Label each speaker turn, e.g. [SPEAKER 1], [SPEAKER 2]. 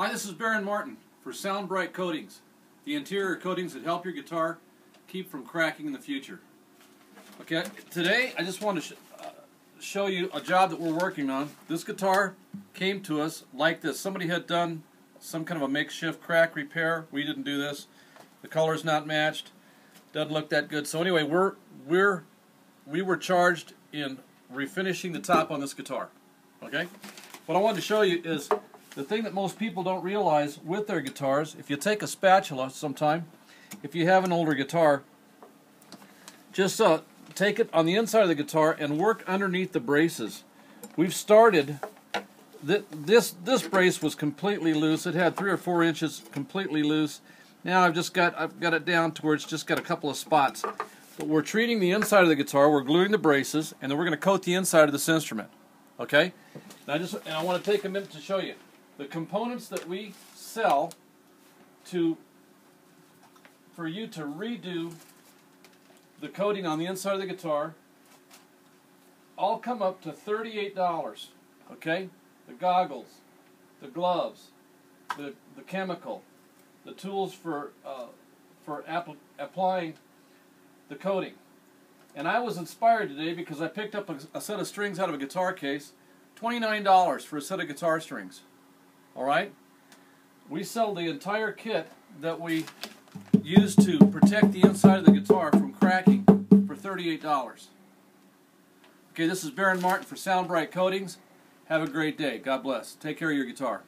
[SPEAKER 1] Hi, this is Baron Martin for Sound Bright Coatings, the interior coatings that help your guitar keep from cracking in the future. Okay, today I just want to sh uh, show you a job that we're working on. This guitar came to us like this. Somebody had done some kind of a makeshift crack repair. We didn't do this. The color's not matched. Doesn't look that good. So anyway, we're we're we were charged in refinishing the top on this guitar. Okay? What I wanted to show you is the thing that most people don't realize with their guitars, if you take a spatula sometime, if you have an older guitar, just uh, take it on the inside of the guitar and work underneath the braces. We've started, th this, this brace was completely loose. It had three or four inches completely loose. Now I've just got, I've got it down to where it's just got a couple of spots. But we're treating the inside of the guitar, we're gluing the braces, and then we're going to coat the inside of this instrument. Okay? Now I just, and I want to take a minute to show you the components that we sell to for you to redo the coating on the inside of the guitar all come up to $38 okay? The goggles the gloves the, the chemical the tools for uh, for applying the coating. And I was inspired today because I picked up a, a set of strings out of a guitar case $29 for a set of guitar strings all right? We sell the entire kit that we use to protect the inside of the guitar from cracking for $38. Okay, this is Baron Martin for Sound Bright Coatings. Have a great day. God bless. Take care of your guitar.